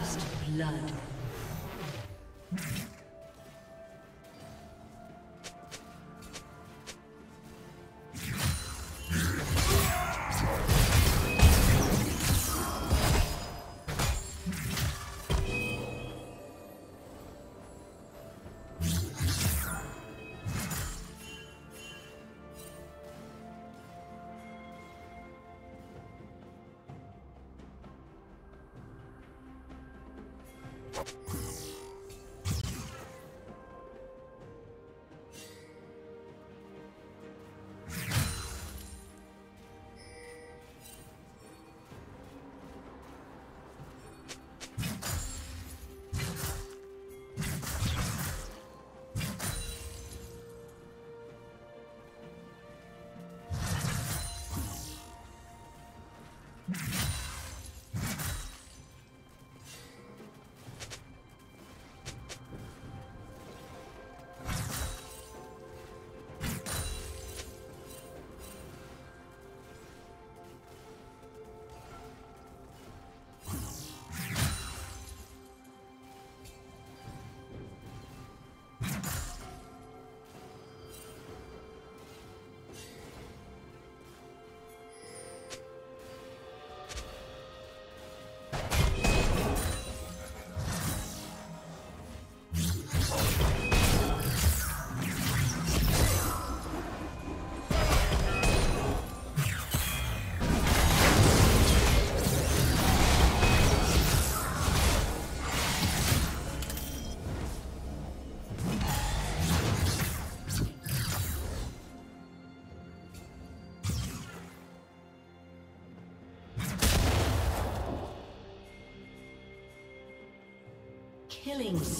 First blood. Yeah. Killing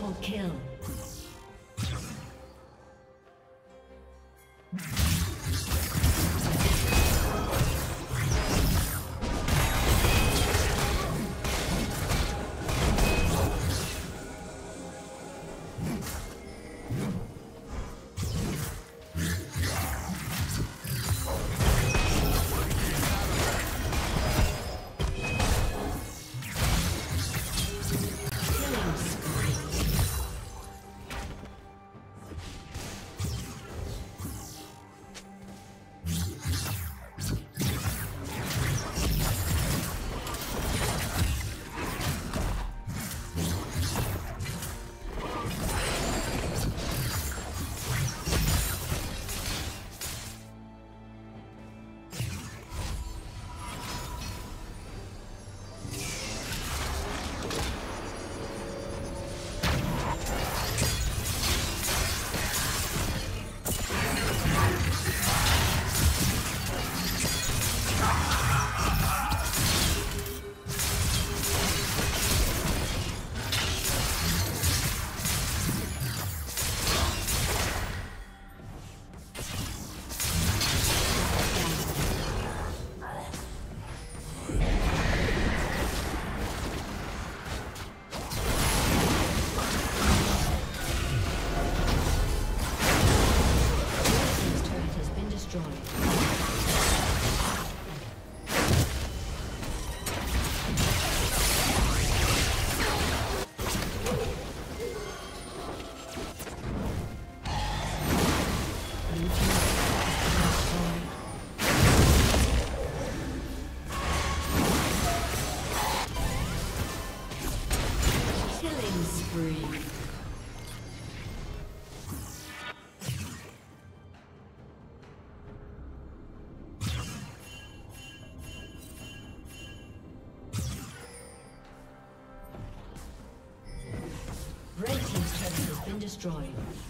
Double kill. Destroyed.